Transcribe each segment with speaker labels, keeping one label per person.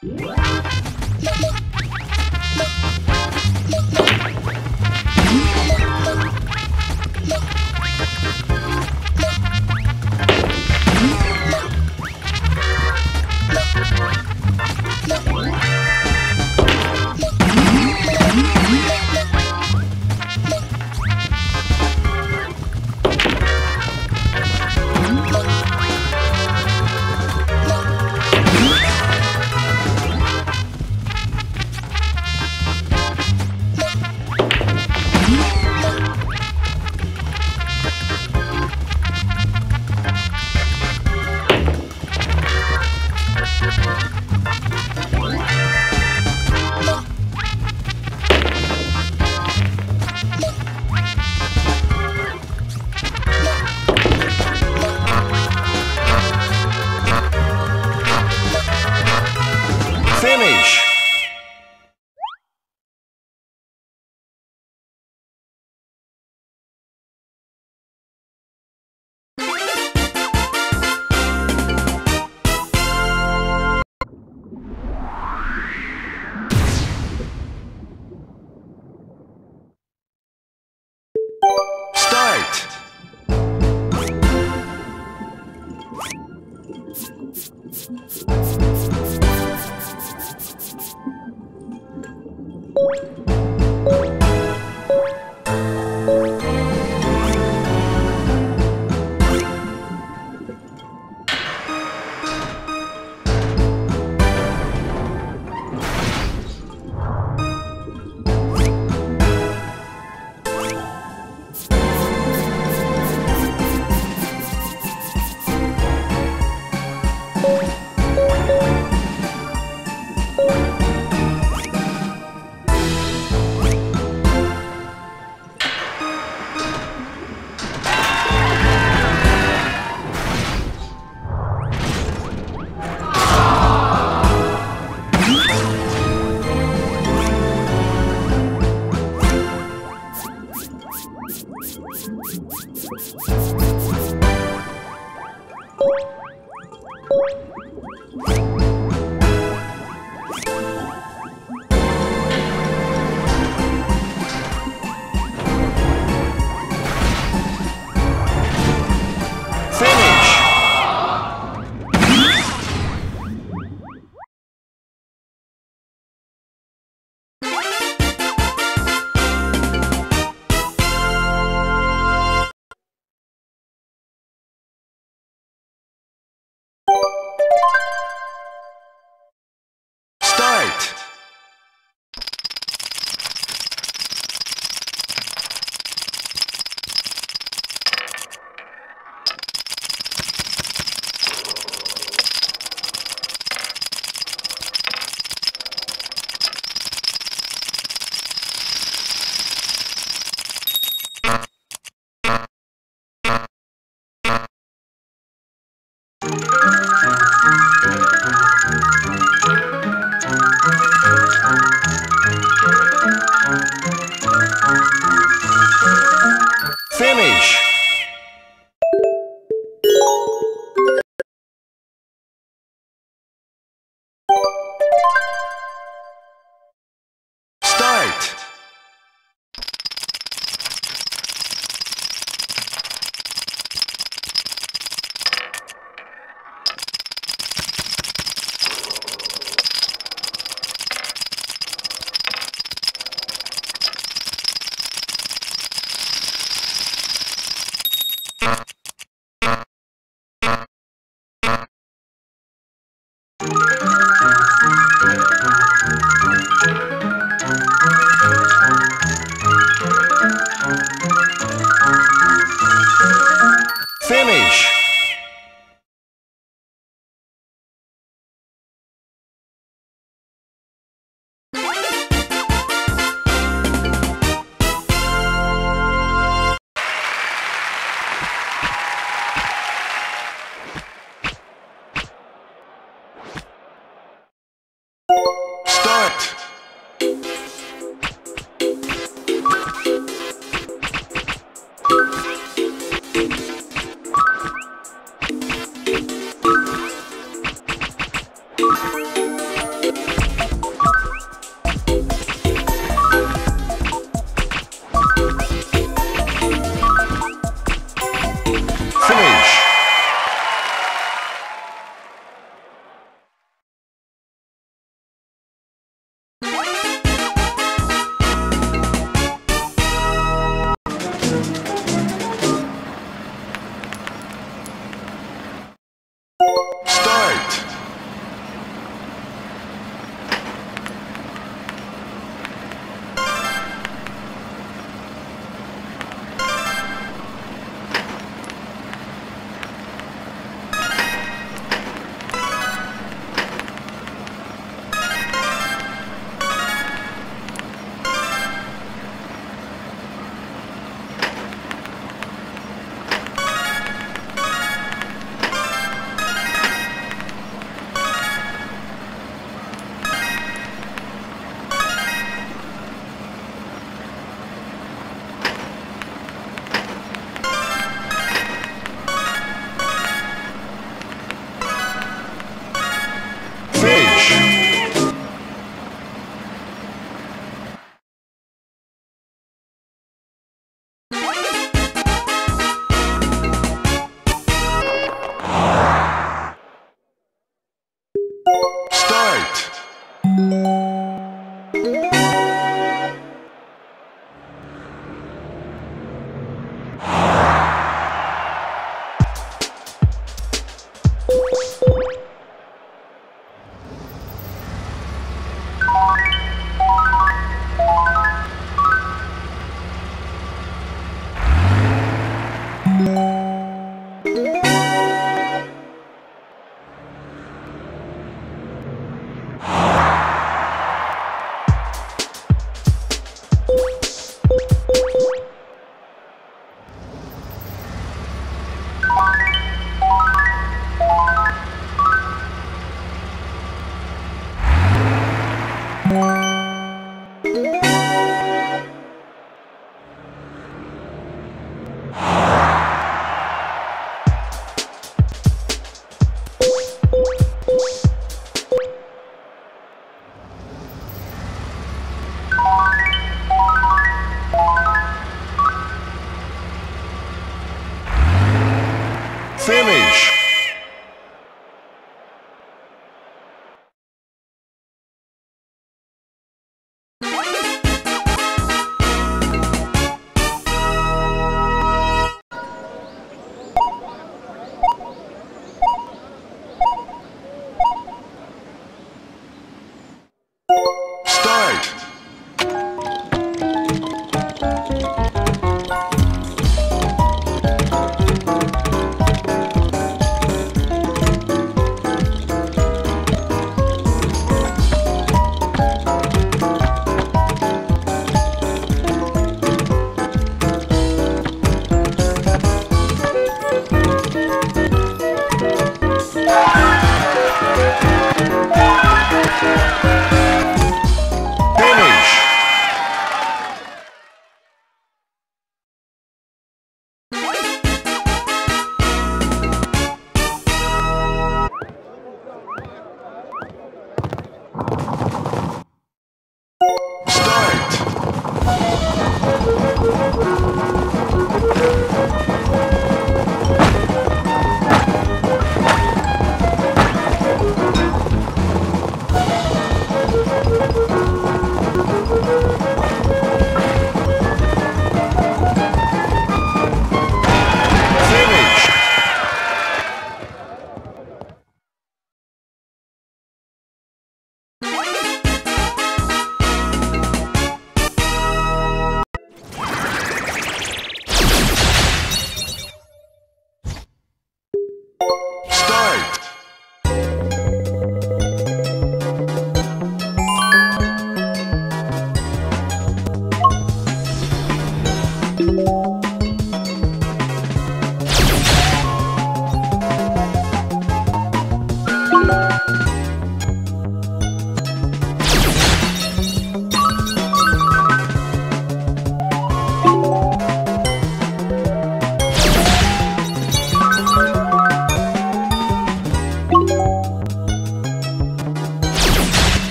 Speaker 1: Finish! Start!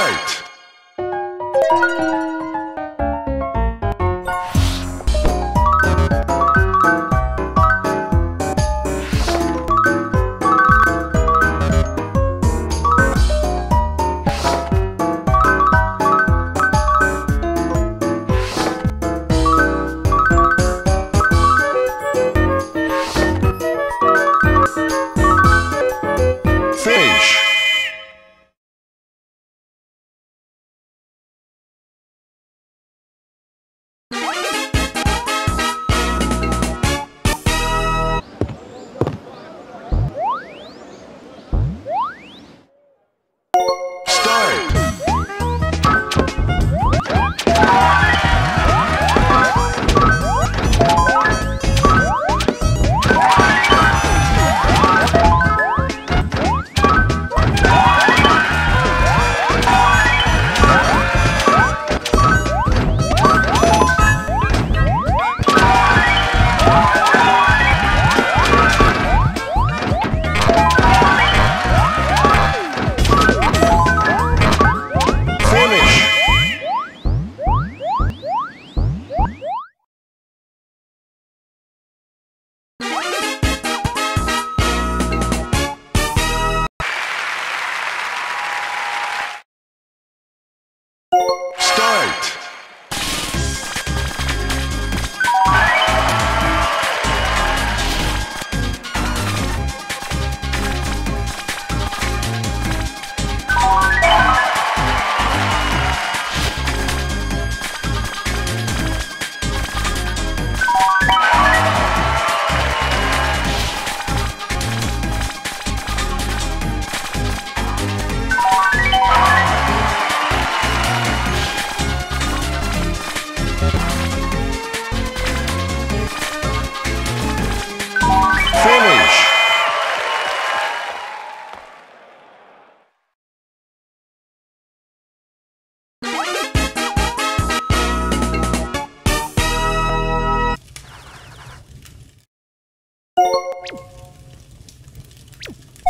Speaker 1: Start!